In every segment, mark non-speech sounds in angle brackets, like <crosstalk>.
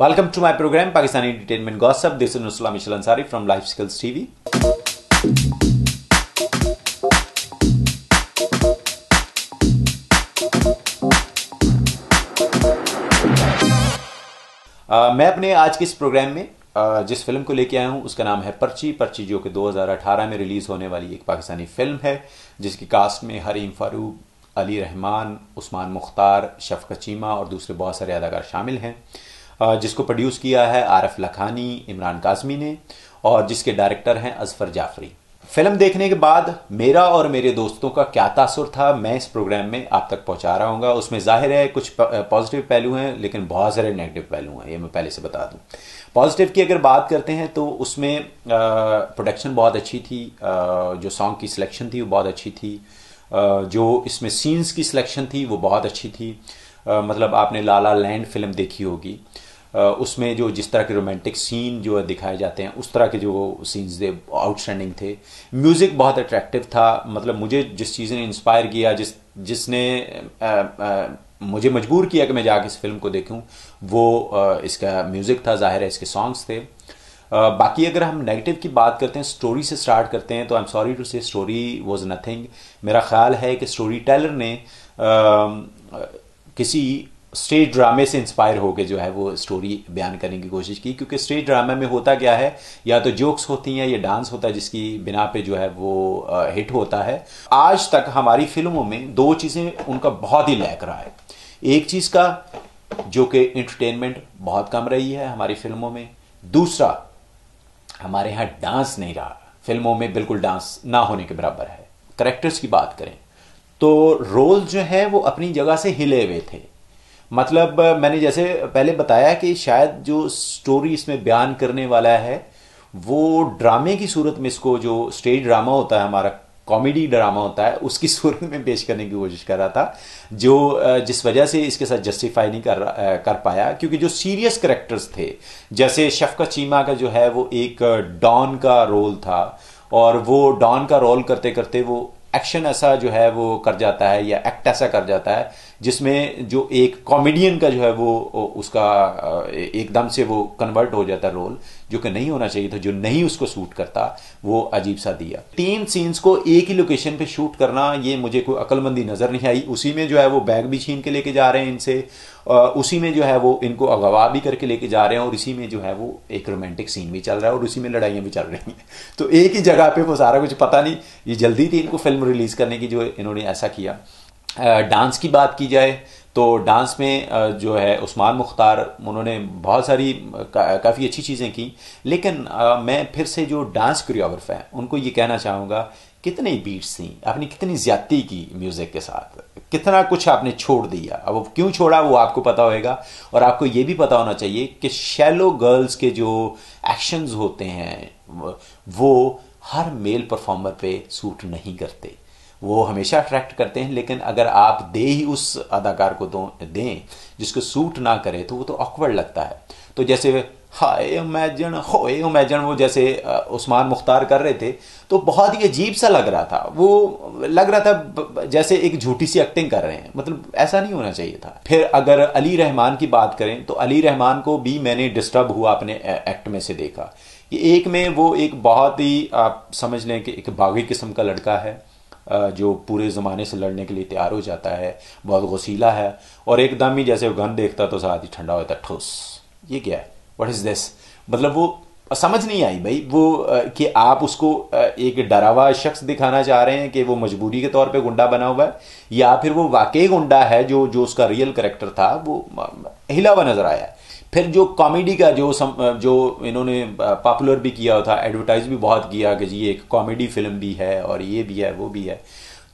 To my program, Pakistani Entertainment Gossip. This is Nusla Michel Ansari from Life Skills TV. Uh, मैं अपने आज के इस programme में uh, जिस फ़िल्म को लेके आया हूँ उसका नाम है पर्ची पर्ची जो कि 2018 में रिलीज़ होने वाली एक पाकिस्तानी फ़िल्म है जिसकी कास्ट में हरीम फारूक अली रहमान उस्मान मुख्तार शफकत चीमा और दूसरे बहुत सारे अदाकार शामिल हैं जिसको प्रोड्यूस किया है आरफ लखानी इमरान काजमी ने और जिसके डायरेक्टर हैं अजफर जाफरी। फ़िल्म देखने के बाद मेरा और मेरे दोस्तों का क्या तासुर था मैं इस प्रोग्राम में आप तक पहुँचा रहा हूँ उसमें ज़ाहिर है कुछ पॉजिटिव पहलू हैं लेकिन बहुत सारे नेगेटिव पहलू हैं ये मैं पहले से बता दूँ। पॉजिटिव की अगर बात करते हैं तो उसमें प्रोडक्शन बहुत अच्छी थी आ, जो सॉन्ग की सिलेक्शन थी वो बहुत अच्छी थी आ, जो इसमें सीन्स की सिलेक्शन थी वो बहुत अच्छी थी। आ, मतलब आपने लाला लैंड फ़िल्म देखी होगी। उसमें जो जिस तरह के रोमांटिक सीन जो दिखाए जाते हैं उस तरह के जो सीन्स थे आउटस्टैंडिंग थे। म्यूज़िक बहुत अट्रैक्टिव था मतलब मुझे जिस चीज़ ने इंस्पायर किया जिस जिसने आ, आ, मुझे मजबूर किया कि मैं जाके इस फ़िल्म को देखूँ वो आ, इसका म्यूज़िक था ज़ाहिर है इसके सॉन्ग्स थे। बाकी अगर हम नेगेटिव की बात करते हैं स्टोरी से स्टार्ट करते हैं तो I am sorry to say story was nothing मेरा ख्याल है कि स्टोरी टेलर ने किसी स्टेज ड्रामे से इंस्पायर होकर जो है वो स्टोरी बयान करने की कोशिश की, क्योंकि स्टेज ड्रामा में होता क्या है, या तो जोक्स होती हैं, या डांस होता है, जिसकी बिना पे जो है वो हिट होता है। आज तक हमारी फ़िल्मों में दो चीज़ें उनका बहुत ही लैक रहा है। एक चीज़ का, जो कि इंटरटेनमेंट बहुत कम रही है हमारी फ़िल्मों में। दूसरा, हमारे यहाँ डांस नहीं रहा। फ़िल्मों में बिल्कुल डांस ना होने के बराबर है। करेक्टर्स की बात करें तो रोल जो है वो अपनी जगह से हिले हुए थे। मतलब मैंने जैसे पहले बताया कि शायद जो स्टोरी इसमें बयान करने वाला है, वो ड्रामे की सूरत में इसको जो स्टेज ड्रामा होता है, हमारा कॉमेडी ड्रामा होता है, उसकी <laughs> सूरत में पेश करने की कोशिश कर रहा था, जो जिस वजह से इसके साथ जस्टिफाई नहीं कर कर पाया, क्योंकि जो सीरियस करेक्टर्स थे, जैसे शफका चीमा का जो है, वो एक डॉन का रोल था, और वो डॉन का रोल करते करते वो एक्शन ऐसा जो है, वो कर जाता है, या एक्ट ऐसा कर जाता है जिसमें जो एक कॉमेडियन का जो है वो उसका एकदम से वो कन्वर्ट हो जाता रोल जो कि नहीं होना चाहिए था, जो नहीं उसको शूट करता, वो अजीब सा दिया। तीन सीन्स को एक ही लोकेशन पे शूट करना, ये मुझे कोई अकलमंदी नज़र नहीं आई। उसी में जो है वो बैग भी छीन के लेके जा रहे हैं इनसे उसी में जो है वो इनको अगवा भी करके लेके जा रहे हैं, और इसी में जो है वो एक रोमांटिक सीन भी चल रहा है, और उसी में लड़ाइयाँ भी चल रही हैं। <laughs> तो एक ही जगह पे वो सारा कुछ पता नहीं, ये जल्दी थी इनको फ़िल्म रिलीज़ करने की जो इन्होंने ऐसा किया। डांस की बात की जाए तो डांस में जो है उस्मान मुख्तार उन्होंने बहुत सारी का, काफ़ी अच्छी चीज़ें की। लेकिन मैं फिर से जो डांस कोरियोग्राफर हैं उनको ये कहना चाहूँगा कितने बीट्स थी आपने कितनी ज्यादती की म्यूज़िक के साथ? कितना कुछ आपने छोड़ दिया? अब वो क्यों छोड़ा वो आपको पता होएगा। और आपको ये भी पता होना चाहिए कि शैलो गर्ल्स के जो एक्शंस होते हैं वो हर मेल परफॉर्मर पे सूट नहीं करते। वो हमेशा अट्रैक्ट करते हैं, लेकिन अगर आप दे ही उस अदाकार को दो, दें, जिसको सूट ना करे तो वो तो ऑकवर्ड लगता है। तो जैसे, हाय इमेजिन हो इमेजिन वो जैसे उस्मान मुख्तार कर रहे थे तो बहुत ही अजीब सा लग रहा था। वो लग रहा था जैसे एक झूठी सी एक्टिंग कर रहे हैं। मतलब ऐसा नहीं होना चाहिए था। फिर अगर अली रहमान की बात करें तो अली रहमान को भी मैंने डिस्टर्ब हुआ अपने एक्ट में से देखा। कि एक में वो एक बहुत ही, आप समझ लें कि एक बागी किस्म का लड़का है। जो पूरे ज़माने से लड़ने के लिए तैयार हो जाता है, बहुत गसीला है और एकदम ही जैसे वो गन देखता तो साथ ही ठंडा होता है, ठोस। ये क्या है? वट इज़ दिस मतलब वो समझ नहीं आई भाई, वो कि आप उसको एक डरावा शख्स दिखाना चाह रहे हैं कि वो मजबूरी के तौर पे गुंडा बना हुआ है, या फिर वो वाकई गुंडा है जो जो उसका रियल करेक्टर था, वो हिला हुआ नज़र आया फिर जो कॉमेडी का जो सम, जो इन्होंने पॉपुलर भी किया था एडवर्टाइज भी बहुत किया कि जी एक कॉमेडी फ़िल्म भी है और ये भी है वो भी है।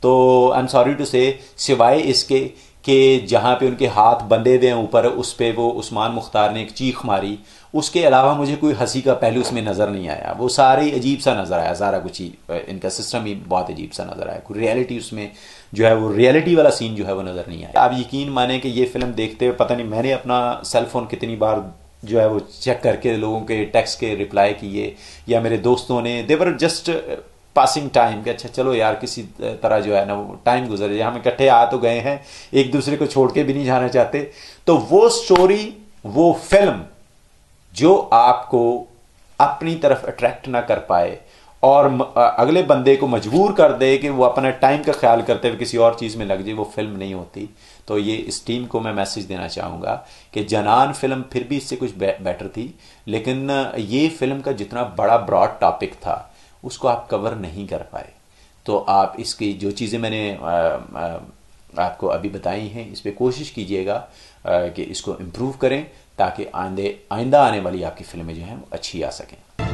तो आई एम सॉरी टू से सिवाय इसके कि जहाँ पे उनके हाथ बंधे हुए हैं, ऊपर उस पर वो उस्मान मुख्तार ने एक चीख मारी। उसके अलावा मुझे कोई हँसी का पहलू उसमें नज़र नहीं आया। वो सारे अजीब सा नज़र आया, सारा कुछ ही इनका सिस्टम ही बहुत अजीब सा नज़र आया। कोई रियलिटी उसमें जो है, वो रियलिटी वाला सीन जो है, वो नज़र नहीं आया। आप यकीन माने कि ये फ़िल्म देखते हुए पता नहीं मैंने अपना सेलफोन कितनी बार जो है, वो चेक करके लोगों के टेक्स्ट के रिप्लाई किए, या मेरे दोस्तों ने देवर जस्ट पासिंग टाइम कि अच्छा चलो यार, किसी तरह जो है ना, वो टाइम गुजर जाए। हम इकट्ठे आ तो गए हैं, एक दूसरे को छोड़ के भी नहीं जाना चाहते। तो वो स्टोरी वो फ़िल्म जो आपको अपनी तरफ़ अट्रैक्ट ना कर पाए और अगले बंदे को मजबूर कर दे कि वो अपना टाइम का ख्याल करते हुए किसी और चीज़ में लग जाए, वो फ़िल्म नहीं होती। तो ये इस टीम को मैं मैसेज देना चाहूँगा कि जनान फ़िल्म फिर भी इससे कुछ बेटर थी। लेकिन ये फ़िल्म का जितना बड़ा ब्रॉड टॉपिक था उसको आप कवर नहीं कर पाए। तो आप इसकी जो चीज़ें मैंने आ, आ, आपको अभी बताई हैं इस पर कोशिश कीजिएगा कि इसको इम्प्रूव करें ताकि आंदे आइंदा आने वाली आपकी फ़िल्में जो हैं अच्छी आ सकें।